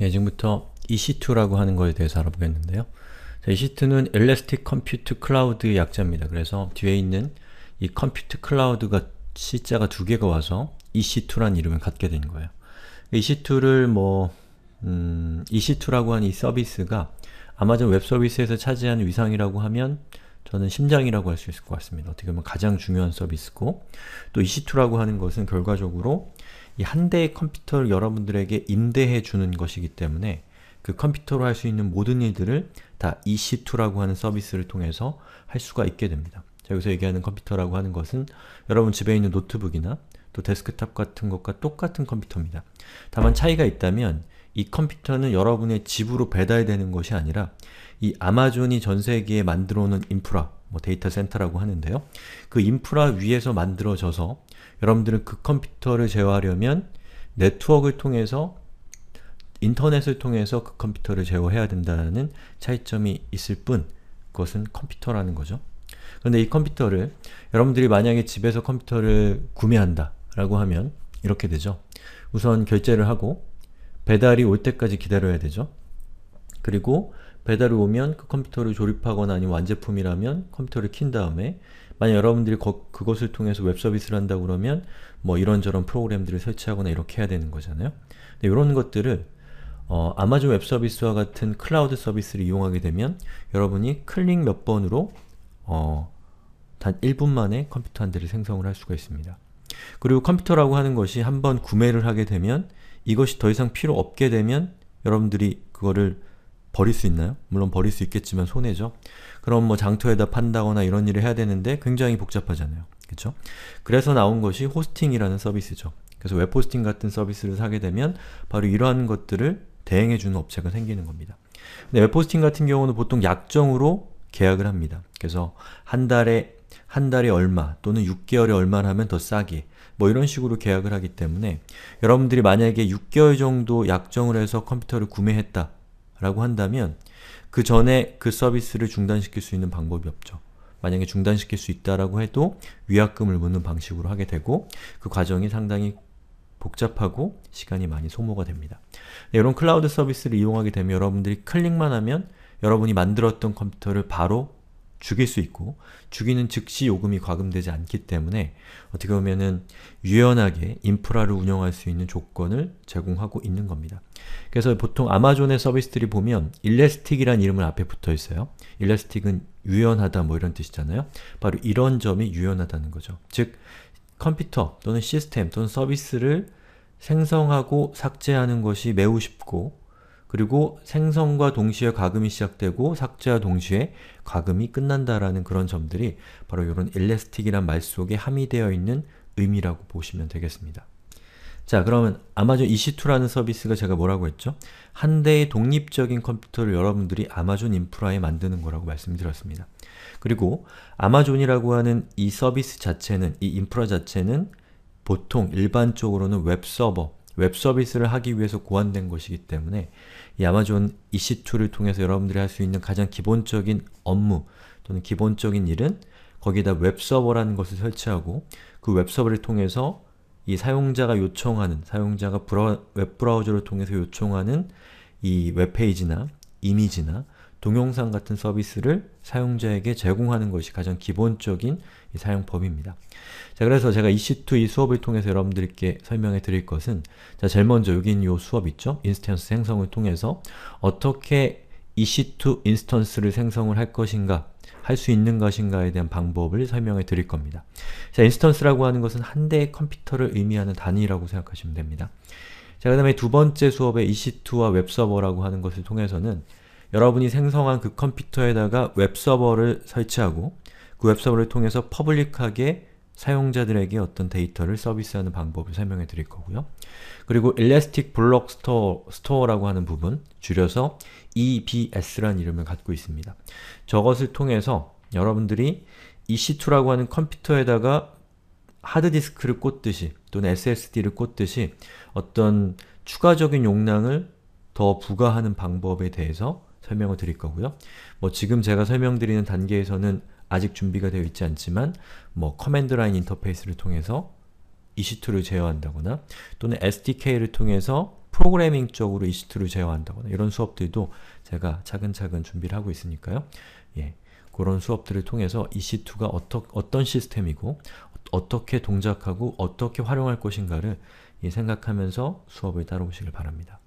예, 지금부터 EC2라고 하는 거에 대해서 알아보겠는데요. 자, EC2는 Elastic Compute Cloud 약자입니다. 그래서 뒤에 있는 이 Compute Cloud가 C자가 두 개가 와서 EC2라는 이름을 갖게 된 거예요. EC2를 뭐 음, EC2라고 하는 이 서비스가 아마존 웹 서비스에서 차지하는 위상이라고 하면 저는 심장이라고 할 수 있을 것 같습니다. 어떻게 보면 가장 중요한 서비스고 또 EC2라고 하는 것은 결과적으로 이 한 대의 컴퓨터를 여러분들에게 임대해 주는 것이기 때문에 그 컴퓨터로 할 수 있는 모든 일들을 다 EC2라고 하는 서비스를 통해서 할 수가 있게 됩니다. 자, 여기서 얘기하는 컴퓨터라고 하는 것은 여러분 집에 있는 노트북이나 또 데스크탑 같은 것과 똑같은 컴퓨터입니다. 다만 차이가 있다면 이 컴퓨터는 여러분의 집으로 배달되는 것이 아니라 이 아마존이 전 세계에 만들어 놓은 인프라, 뭐 데이터 센터라고 하는데요. 그 인프라 위에서 만들어져서 여러분들은 그 컴퓨터를 제어하려면 네트워크를 통해서 인터넷을 통해서 그 컴퓨터를 제어해야 된다는 차이점이 있을 뿐 그것은 컴퓨터라는 거죠. 그런데 이 컴퓨터를 여러분들이 만약에 집에서 컴퓨터를 구매한다 라고 하면 이렇게 되죠. 우선 결제를 하고 배달이 올 때까지 기다려야 되죠. 그리고 배달이 오면 그 컴퓨터를 조립하거나 아니면 완제품이라면 컴퓨터를 킨 다음에 만약 여러분들이 거, 그것을 통해서 웹 서비스를 한다고 그러면 뭐 이런저런 프로그램들을 설치하거나 이렇게 해야 되는 거잖아요. 근데 이런 것들을 어, 아마존 웹 서비스와 같은 클라우드 서비스를 이용하게 되면 여러분이 클릭 몇 번으로 어, 단 1분 만에 컴퓨터 한 대를 생성을 할 수가 있습니다. 그리고 컴퓨터라고 하는 것이 한번 구매를 하게 되면 이것이 더 이상 필요 없게 되면 여러분들이 그거를 버릴 수 있나요? 물론 버릴 수 있겠지만 손해죠. 그럼 뭐 장터에다 판다거나 이런 일을 해야 되는데 굉장히 복잡하잖아요. 그쵸? 그래서 나온 것이 hosting이라는 서비스죠. 그래서 web hosting 같은 서비스를 사게 되면 바로 이러한 것들을 대행해주는 업체가 생기는 겁니다. 근데 web hosting 같은 경우는 보통 약정으로 계약을 합니다. 그래서 한 달에 한 달에 얼마 또는 6개월에 얼마를 하면 더 싸게 뭐 이런 식으로 계약을 하기 때문에 여러분들이 만약에 6개월 정도 약정을 해서 컴퓨터를 구매했다 라고 한다면 그 전에 그 서비스를 중단시킬 수 있는 방법이 없죠. 만약에 중단시킬 수 있다라고 해도 위약금을 묻는 방식으로 하게 되고 그 과정이 상당히 복잡하고 시간이 많이 소모가 됩니다. 네, 이런 클라우드 서비스를 이용하게 되면 여러분들이 클릭만 하면 여러분이 만들었던 컴퓨터를 바로 죽일 수 있고 죽이는 즉시 요금이 과금되지 않기 때문에 어떻게 보면은 유연하게 인프라를 운영할 수 있는 조건을 제공하고 있는 겁니다. 그래서 보통 아마존의 서비스들이 보면 일레스틱이라는 이름을 앞에 붙어 있어요. 일레스틱은 유연하다 뭐 이런 뜻이잖아요. 바로 이런 점이 유연하다는 거죠. 즉 컴퓨터 또는 시스템 또는 서비스를 생성하고 삭제하는 것이 매우 쉽고 그리고 생성과 동시에 과금이 시작되고 삭제와 동시에 과금이 끝난다라는 그런 점들이 바로 이런 일레스틱이란 말 속에 함의되어 있는 의미라고 보시면 되겠습니다. 자 그러면 아마존 EC2라는 서비스가 제가 뭐라고 했죠? 한 대의 독립적인 컴퓨터를 여러분들이 아마존 인프라에 만드는 거라고 말씀드렸습니다. 그리고 아마존이라고 하는 이 서비스 자체는, 이 인프라 자체는 보통 일반적으로는 웹서버, 웹 서비스를 하기 위해서 고안된 것이기 때문에 이 아마존 EC2를 통해서 여러분들이 할 수 있는 가장 기본적인 업무 또는 기본적인 일은 거기에다 웹 서버라는 것을 설치하고 그 웹 서버를 통해서 이 사용자가 요청하는, 사용자가 브라, 웹 브라우저를 통해서 요청하는 이 웹페이지나 이미지나 동영상 같은 서비스를 사용자에게 제공하는 것이 가장 기본적인 사용법입니다. 자, 그래서 제가 EC2 이 수업을 통해서 여러분들께 설명해 드릴 것은 자, 제일 먼저 여기 있는 이 수업 있죠? instance 생성을 통해서 어떻게 EC2 인스턴스를 생성을 할 것인가 할 수 있는 것인가에 대한 방법을 설명해 드릴 겁니다. 자, instance라고 하는 것은 한 대의 컴퓨터를 의미하는 단위라고 생각하시면 됩니다. 자, 그 다음에 두 번째 수업의 EC2와 웹서버라고 하는 것을 통해서는 여러분이 생성한 그 컴퓨터에다가 웹서버를 설치하고 그 웹서버를 통해서 public하게 사용자들에게 어떤 데이터를 서비스하는 방법을 설명해 드릴 거고요. 그리고 Elastic Block Store, Store라고 하는 부분, 줄여서 EBS라는 이름을 갖고 있습니다. 저것을 통해서 여러분들이 EC2라고 하는 컴퓨터에다가 하드디스크를 꽂듯이 또는 SSD를 꽂듯이 어떤 추가적인 용량을 더 부과하는 방법에 대해서 설명을 드릴 거고요. 뭐 지금 제가 설명드리는 단계에서는 아직 준비가 되어 있지 않지만 뭐 command line interface를 통해서 EC2를 제어한다거나 또는 SDK를 통해서 프로그래밍 쪽으로 EC2를 제어한다거나 이런 수업들도 제가 차근차근 준비를 하고 있으니까요. 예, 그런 수업들을 통해서 EC2가 어떠, 어떤 시스템이고 어떻게 동작하고 어떻게 활용할 것인가를 예, 생각하면서 수업을 따라오시길 바랍니다.